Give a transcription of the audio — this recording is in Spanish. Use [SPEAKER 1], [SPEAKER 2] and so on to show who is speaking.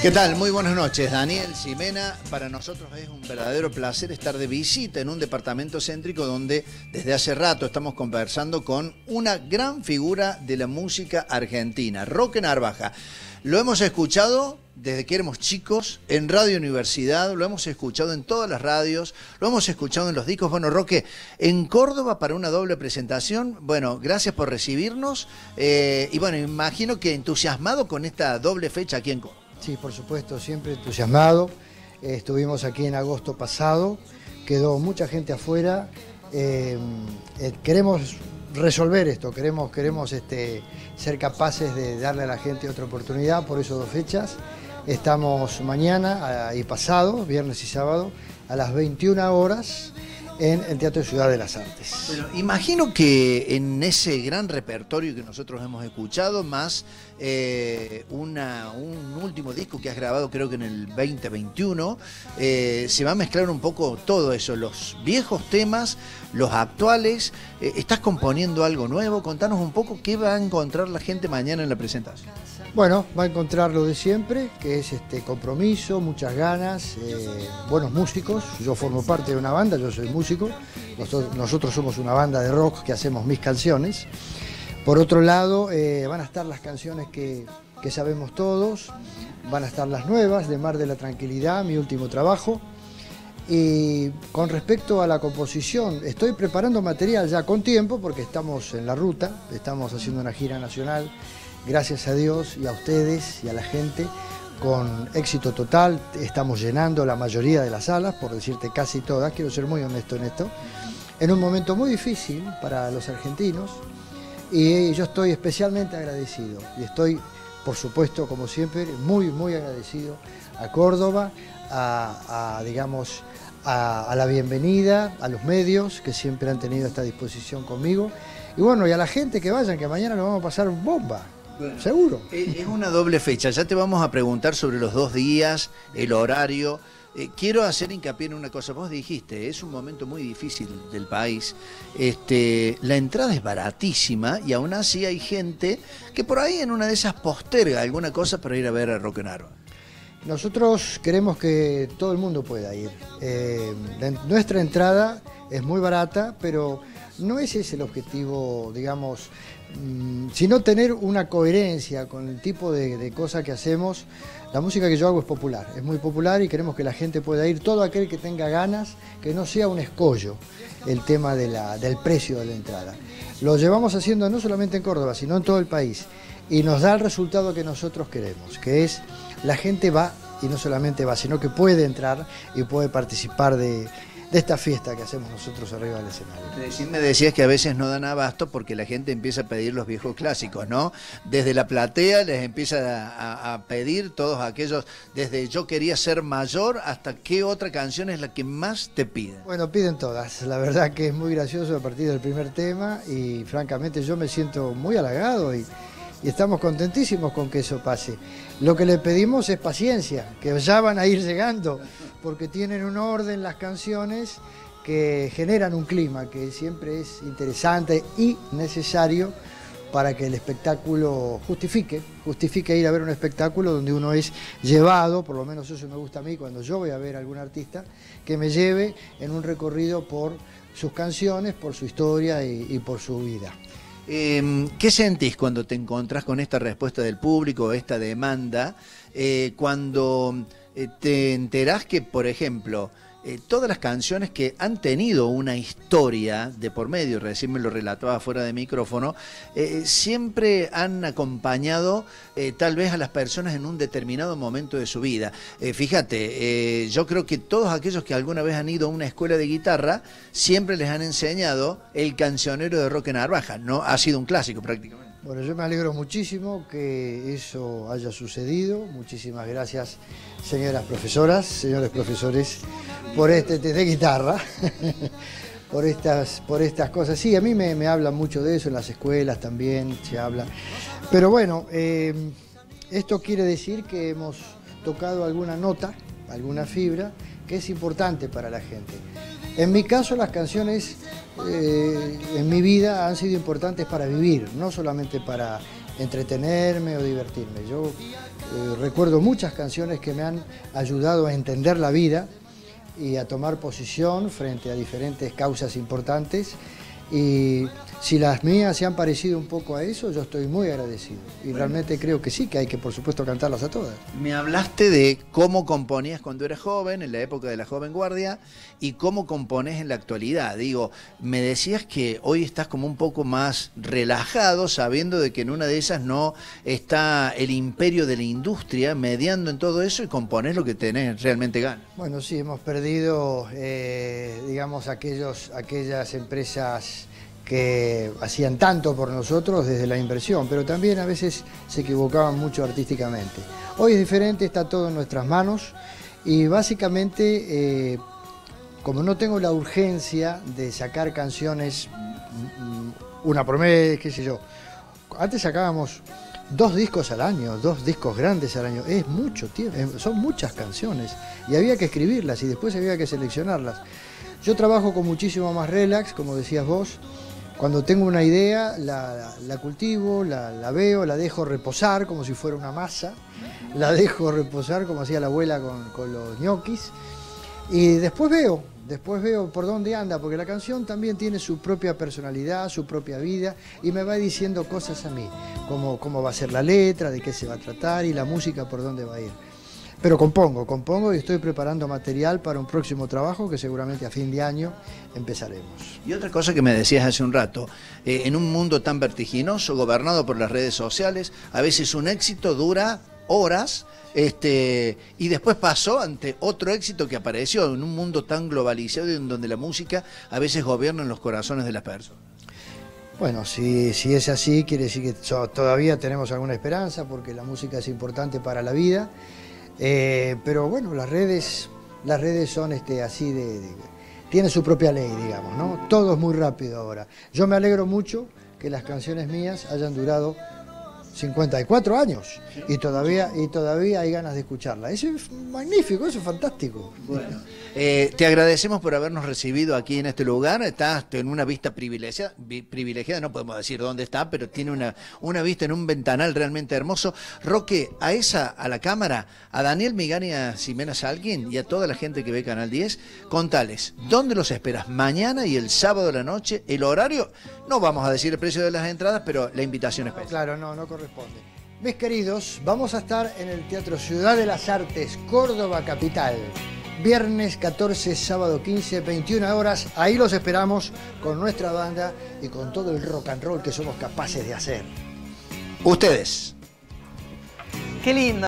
[SPEAKER 1] ¿Qué tal? Muy buenas noches, Daniel Ximena. Para nosotros es un verdadero placer estar de visita en un departamento céntrico donde desde hace rato estamos conversando con una gran figura de la música argentina, Roque Narvaja. Lo hemos escuchado desde que éramos chicos en Radio Universidad, lo hemos escuchado en todas las radios, lo hemos escuchado en los discos. Bueno, Roque, en Córdoba para una doble presentación, bueno, gracias por recibirnos eh, y bueno, imagino que entusiasmado con esta doble fecha aquí en Córdoba.
[SPEAKER 2] Sí, por supuesto, siempre entusiasmado. Eh, estuvimos aquí en agosto pasado, quedó mucha gente afuera. Eh, eh, queremos resolver esto, queremos, queremos este, ser capaces de darle a la gente otra oportunidad, por eso dos fechas. Estamos mañana y pasado, viernes y sábado, a las 21 horas en el Teatro Ciudad de las Artes.
[SPEAKER 1] Bueno, imagino que en ese gran repertorio que nosotros hemos escuchado, más eh, una, un último disco que has grabado creo que en el 2021, eh, se va a mezclar un poco todo eso, los viejos temas, los actuales, eh, estás componiendo algo nuevo, contanos un poco qué va a encontrar la gente mañana en la presentación.
[SPEAKER 2] Bueno, va a encontrar lo de siempre, que es este compromiso, muchas ganas, buenos músicos. Yo formo parte de una banda, yo soy músico. nosotros somos una banda de rock que hacemos mis canciones. Por otro lado, eh, van a estar las canciones que, sabemos todos, van a estar las nuevas de Mar de la Tranquilidad, mi último trabajo. Y con respecto a la composición, estoy preparando material ya con tiempo porque estamos en la ruta, estamos haciendo una gira nacional, gracias a Dios y a ustedes y a la gente, con éxito total, estamos llenando la mayoría de las salas, por decirte casi todas, quiero ser muy honesto en esto, en un momento muy difícil para los argentinos, y yo estoy especialmente agradecido y estoy, por supuesto, como siempre, muy, muy agradecido a Córdoba, a, digamos, a, la bienvenida, a los medios que siempre han tenido esta disposición conmigo y bueno, y a la gente que vayan, que mañana nos vamos a pasar bomba. Seguro.
[SPEAKER 1] Es una doble fecha. Ya te vamos a preguntar sobre los dos días, el horario. Eh, quiero hacer hincapié en una cosa. Vos dijiste, es un momento muy difícil del país. Este, la entrada es baratísima y aún así hay gente que por ahí en una de esas posterga alguna cosa para ir a ver a Roquenaro.
[SPEAKER 2] Nosotros queremos que todo el mundo pueda ir. Eh, nuestra entrada es muy barata, pero no ese es el objetivo, digamos, mm, sino tener una coherencia con el tipo de, de cosas que hacemos la música que yo hago es popular, es muy popular y queremos que la gente pueda ir, todo aquel que tenga ganas, que no sea un escollo el tema del precio de la entrada. Lo llevamos haciendo no solamente en Córdoba, sino en todo el país y nos da el resultado que nosotros queremos, que es la gente va y no solamente va, sino que puede entrar y puede participar de, de esta fiesta que hacemos nosotros arriba del escenario.
[SPEAKER 1] me decías que a veces no dan abasto porque la gente empieza a pedir los viejos clásicos, ¿no? Desde la platea les empieza a, pedir todos aquellos, desde yo quería ser mayor hasta qué otra canción es la que más te piden.
[SPEAKER 2] Bueno, piden todas. La verdad que es muy gracioso a partir del primer tema y francamente yo me siento muy halagado y y estamos contentísimos con que eso pase. Lo que le pedimos es paciencia, que ya van a ir llegando, porque tienen un orden las canciones que generan un clima que siempre es interesante y necesario para que el espectáculo justifique, justifique ir a ver un espectáculo donde uno es llevado, por lo menos eso me gusta a mí cuando yo voy a ver a algún artista, que me lleve en un recorrido por sus canciones, por su historia y por su vida.
[SPEAKER 1] Em, ¿Qué sentís cuando te encontrás con esta respuesta del público, esta demanda, eh, cuando eh, te enterás que, por ejemplo, eh, todas las canciones que han tenido una historia de por medio, recién me lo relataba fuera de micrófono, eh, siempre han acompañado eh, tal vez a las personas en un determinado momento de su vida. fíjate, yo creo que todos aquellos que alguna vez han ido a una escuela de guitarra, siempre les han enseñado el cancionero de Roque Narvaja, ¿no? Ha sido un clásico prácticamente.
[SPEAKER 2] Bueno, yo me alegro muchísimo que eso haya sucedido. Muchísimas gracias, señoras profesoras, señores profesores, por este de guitarra, por estas, por estas cosas. Sí, a mí me, hablan mucho de eso, en las escuelas también se habla. Pero bueno, eh, esto quiere decir que hemos tocado alguna nota, alguna fibra, que es importante para la gente. En mi caso, las canciones eh, en mi vida han sido importantes para vivir, no solamente para entretenerme o divertirme. Yo eh, recuerdo muchas canciones que me han ayudado a entender la vida y a tomar posición frente a diferentes causas importantes si las mías se han parecido un poco a eso, yo estoy muy agradecido. Y realmente creo que sí, que hay que por supuesto cantarlas a todas.
[SPEAKER 1] Me hablaste de cómo componías cuando eras joven, en la época de la joven guardia, y cómo compones en la actualidad. Digo, me decías que hoy estás como un poco más relajado, sabiendo de que en una de esas no está el imperio de la industria mediando en todo eso y compones lo que tenés realmente ganas.
[SPEAKER 2] Bueno, sí, hemos perdido, eh, digamos, aquellos, aquellas empresas que hacían tanto por nosotros desde la inversión, pero también a veces se equivocaban mucho artísticamente. Hoy es diferente, está todo en nuestras manos y básicamente, eh, como no tengo la urgencia de sacar canciones mm, una por mes, qué sé yo, antes sacábamos dos discos al año, dos discos grandes al año, es mucho tiempo, son muchas canciones y había que escribirlas y después había que seleccionarlas. Yo trabajo con muchísimo más relax, como decías vos, cuando tengo una idea, la, cultivo, la, veo, la dejo reposar como si fuera una masa, la dejo reposar como hacía la abuela con, los ñoquis, y después veo, después veo por dónde anda, porque la canción también tiene su propia personalidad, su propia vida, y me va diciendo cosas a mí, como cómo va a ser la letra, de qué se va a tratar y la música por dónde va a ir. Pero compongo, compongo y estoy preparando material para un próximo trabajo que seguramente a fin de año empezaremos.
[SPEAKER 1] Y otra cosa que me decías hace un rato, eh, en un mundo tan vertiginoso, gobernado por las redes sociales, a veces un éxito dura horas este, y después pasó ante otro éxito que apareció en un mundo tan globalizado y en donde la música a veces gobierna en los corazones de las personas.
[SPEAKER 2] Bueno, si, si es así, quiere decir que todavía tenemos alguna esperanza porque la música es importante para la vida eh, pero bueno, las redes, las redes son este, así de, de, Tienen su propia ley, digamos, ¿no? Todo es muy rápido ahora. Yo me alegro mucho que las canciones mías hayan durado 54 años y todavía, y todavía hay ganas de escucharla. Eso es magnífico, eso es fantástico.
[SPEAKER 1] Bueno, eh, te agradecemos por habernos recibido aquí en este lugar. Estás en una vista privilegiada, privilegiada, no podemos decir dónde está, pero tiene una, una vista en un ventanal realmente hermoso. Roque, a esa, a la cámara, a Daniel Migani, a Ximena Salguín y a toda la gente que ve Canal 10, contales, ¿dónde los esperas? Mañana y el sábado de la noche, el horario, no vamos a decir el precio de las entradas, pero la invitación es especial.
[SPEAKER 2] Claro, no, no Mis queridos, vamos a estar en el Teatro Ciudad de las Artes, Córdoba Capital. Viernes 14, sábado 15, 21 horas. Ahí los esperamos con nuestra banda y con todo el rock and roll que somos capaces de hacer.
[SPEAKER 1] Ustedes.
[SPEAKER 3] Qué lindo.